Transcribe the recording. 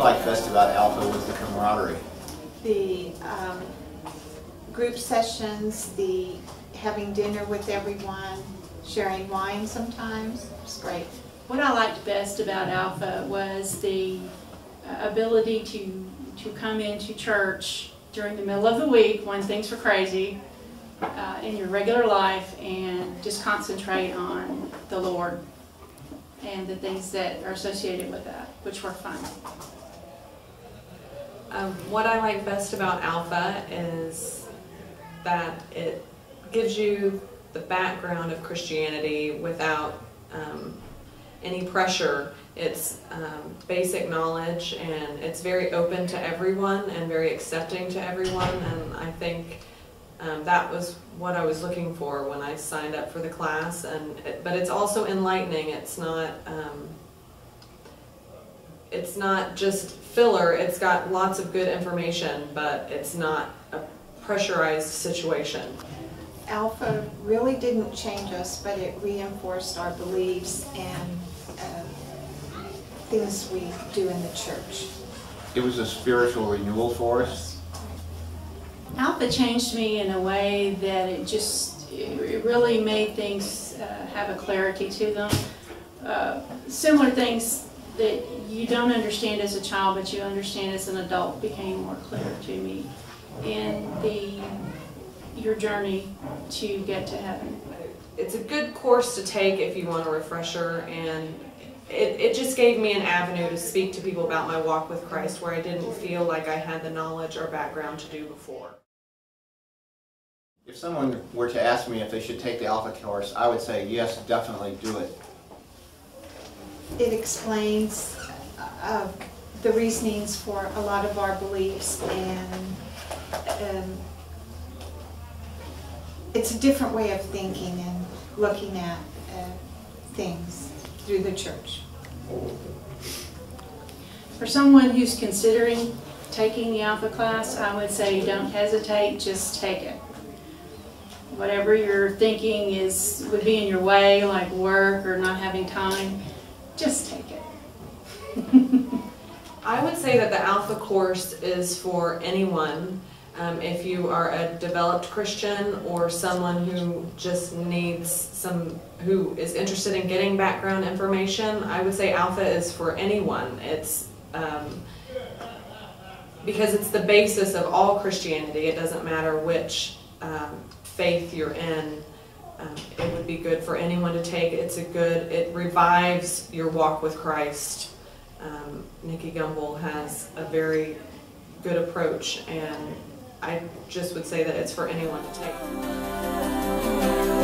liked best about Alpha was the camaraderie. The um, group sessions, the having dinner with everyone, sharing wine sometimes, it's great. What I liked best about Alpha was the uh, ability to, to come into church during the middle of the week when things were crazy uh, in your regular life and just concentrate on the Lord and the things that are associated with that, which were fun. Um, what I like best about Alpha is that it gives you the background of Christianity without um, any pressure. It's um, basic knowledge and it's very open to everyone and very accepting to everyone. And I think um, that was what I was looking for when I signed up for the class. And it, but it's also enlightening. It's not. It's not just filler. It's got lots of good information, but it's not a pressurized situation. Alpha really didn't change us, but it reinforced our beliefs and uh, things we do in the church. It was a spiritual renewal for us. Alpha changed me in a way that it just, it really made things uh, have a clarity to them. Uh, similar things that you don't understand as a child, but you understand as an adult became more clear to me in the your journey to get to heaven. It's a good course to take if you want a refresher, and it, it just gave me an avenue to speak to people about my walk with Christ where I didn't feel like I had the knowledge or background to do before. If someone were to ask me if they should take the Alpha course, I would say yes, definitely do it. It explains uh, the reasonings for a lot of our beliefs and um, it's a different way of thinking and looking at uh, things through the church. For someone who's considering taking the Alpha class, I would say don't hesitate, just take it. Whatever you're thinking is would be in your way, like work or not having time, just take it. I would say that the Alpha course is for anyone. Um, if you are a developed Christian or someone who just needs some, who is interested in getting background information, I would say Alpha is for anyone. It's um, because it's the basis of all Christianity. It doesn't matter which um, faith you're in. Um, it would be good for anyone to take. It's a good, it revives your walk with Christ. Um, Nicky Gumbel has a very good approach, and I just would say that it's for anyone to take.